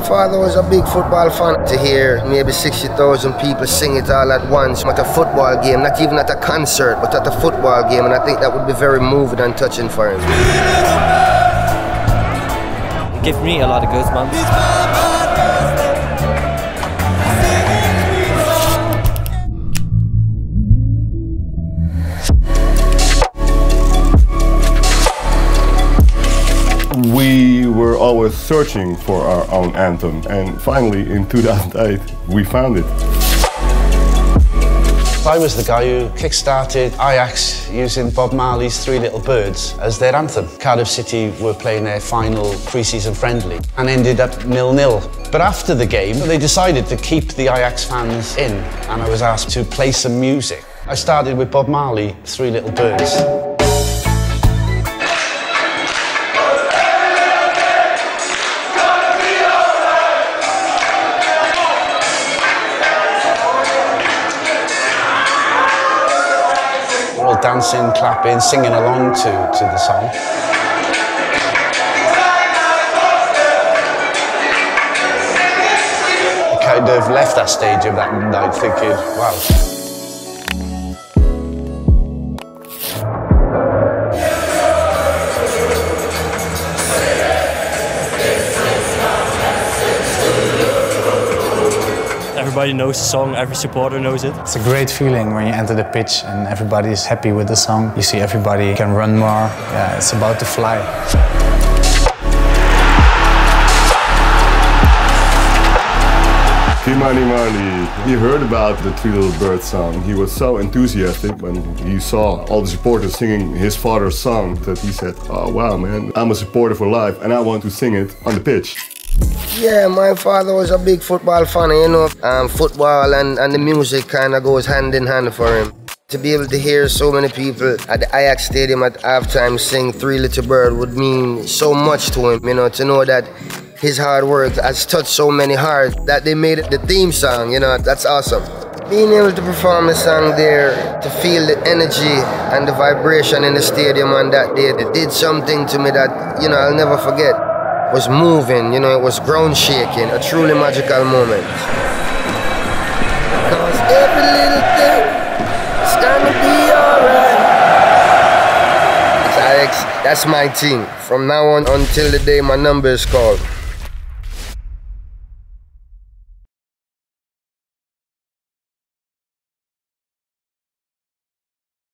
father was a big football fan. To hear maybe 60,000 people sing it all at once at a football game, not even at a concert, but at a football game, and I think that would be very moving and touching for him. It me a lot of goosebumps. Always searching for our own anthem and finally in 2008 we found it. I was the guy who kick-started Ajax using Bob Marley's Three Little Birds as their anthem. Cardiff City were playing their final pre-season friendly and ended up nil-nil. But after the game, they decided to keep the Ajax fans in and I was asked to play some music. I started with Bob Marley, Three Little Birds. Dancing, clapping, singing along to, to the song. I kind of left that stage of that night thinking, wow, Everybody knows the song, every supporter knows it. It's a great feeling when you enter the pitch and everybody is happy with the song. You see everybody can run more. Yeah, it's about to fly. Ky-Mani Mani, he heard about the Three Little Birds song. He was so enthusiastic when he saw all the supporters singing his father's song that he said, oh wow man, I'm a supporter for life and I want to sing it on the pitch. Yeah, my father was a big football fan, you know. Um, football and, and the music kind of goes hand in hand for him. To be able to hear so many people at the Ajax Stadium at halftime sing Three Little Bird would mean so much to him, you know, to know that his hard work has touched so many hearts that they made it the theme song, you know, that's awesome. Being able to perform the song there, to feel the energy and the vibration in the stadium on that day, it did something to me that, you know, I'll never forget was moving, you know, it was ground shaking, a truly magical moment. Cause every little thing is gonna be alright. Ajax, that's my team. From now on until the day my number is called.